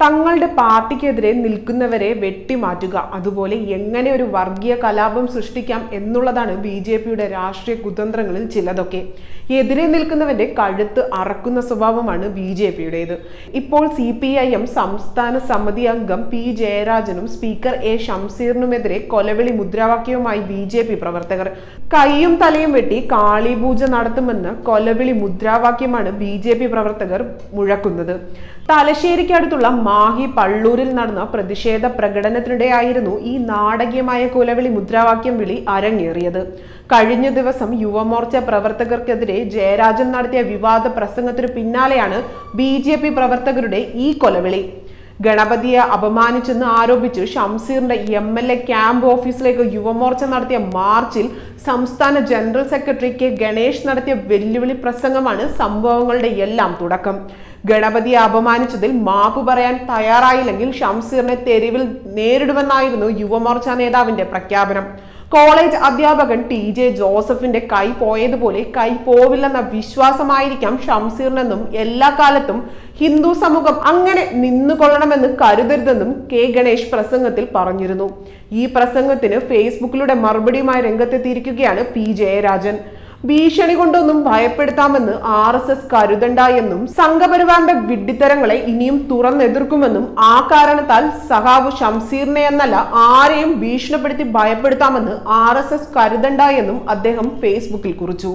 തങ്ങളുടെ പാർട്ടിക്കെതിരെ നിൽക്കുന്നവരെ വെട്ടിമാറ്റുക. അതുപോലെ എങ്ങനെ ഒരു വർഗീയ കലാപം സൃഷ്ടിക്കാം എന്നുള്ളതാണ് ബി ജെ പിയുടെ രാഷ്ട്രീയ കുതന്ത്രങ്ങളിൽ ചിലതൊക്കെ. എതിരെ നിൽക്കുന്നവന്റെ കഴുത്ത് അറക്കുന്ന സ്വഭാവമാണ് ബി ജെ പിയുടേത്. ഇപ്പോൾ സി പി ഐ എം സംസ്ഥാന സമിതി അംഗം പി ജയരാജനും സ്പീക്കർ എ ഷംസീറിനുമെതിരെ കൊലവിളി മുദ്രാവാക്യവുമായി ബി ജെ പി പ്രവർത്തകർ. കൈയും തലയും വെട്ടി കാളിപൂജ നടത്തുമെന്ന് കൊലവിളി മുദ്രാവാക്യമാണ് ബി ജെ പി പ്രവർത്തകർ മുഴക്കുന്നത്. തലശ്ശേരിക്കടുത്തുള്ള മാഹി പള്ളൂരിൽ നടന്ന പ്രതിഷേധ പ്രകടനത്തിനിടെയായിരുന്നു ഈ നാടകീയമായ കുലവിളി മുദ്രാവാക്യം വിളി അരങ്ങേറിയത്. കഴിഞ്ഞ ദിവസം യുവമോർച്ച പ്രവർത്തകർക്കെതിരെ ജയരാജൻ നടത്തിയ വിവാദ പ്രസംഗത്തിനു പിന്നാലെയാണ് ബി പ്രവർത്തകരുടെ ഈ കൊലവിളി. ഗണപതിയെ അപമാനിച്ചെന്ന് ആരോപിച്ച് ഷംസീറിന്റെ എം എൽ എ ക്യാമ്പ് ഓഫീസിലേക്ക് യുവമോർച്ച നടത്തിയ മാർച്ചിൽ സംസ്ഥാന ജനറൽ സെക്രട്ടറി കെ ഗണേഷ് നടത്തിയ വെല്ലുവിളി പ്രസംഗമാണ് സംഭവങ്ങളുടെ എല്ലാം തുടക്കം. ഗണപതിയെ അപമാനിച്ചതിൽ മാപ്പ് പറയാൻ തയ്യാറായില്ലെങ്കിൽ ഷംസീറിനെ തെരുവിൽ നേരിടുമെന്നായിരുന്നു യുവമോർച്ച നേതാവിന്റെ പ്രഖ്യാപനം. കോളേജ് അധ്യാപകൻ ടി ജെ ജോസഫിന്റെ കൈ പോയതുപോലെ കൈ പോവില്ലെന്ന വിശ്വാസമായിരിക്കാം ഷംസീറിനെന്നും എല്ലാ കാലത്തും ഹിന്ദു സമൂഹം അങ്ങനെ നിന്നുകൊള്ളണമെന്ന് കരുതരുതെന്നും കെ ഗണേഷ് പ്രസംഗത്തിൽ പറഞ്ഞിരുന്നു. ഈ പ്രസംഗത്തിന് ഫേസ്ബുക്കിലൂടെ മറുപടിയുമായി രംഗത്തെത്തിയിരിക്കുകയാണ് പി ജയരാജൻ. ഭീഷണി കൊണ്ടൊന്നും ഭയപ്പെടുത്താമെന്ന് ആർ എസ് എസ് കരുതണ്ട എന്നും സംഘപരിവാറിന്റെ വിഡ്ഢിത്തരങ്ങളെ ഇനിയും തുറന്നെതിർക്കുമെന്നും ആ കാരണത്താൽ സഹാവ് ഷംസീറിനെ എന്നല്ല ആരെയും ഭീഷണിപ്പെടുത്തി ഭയപ്പെടുത്താമെന്ന് ആർ എസ് എസ് കരുതണ്ട എന്നും അദ്ദേഹം ഫേസ്ബുക്കിൽ കുറിച്ചു.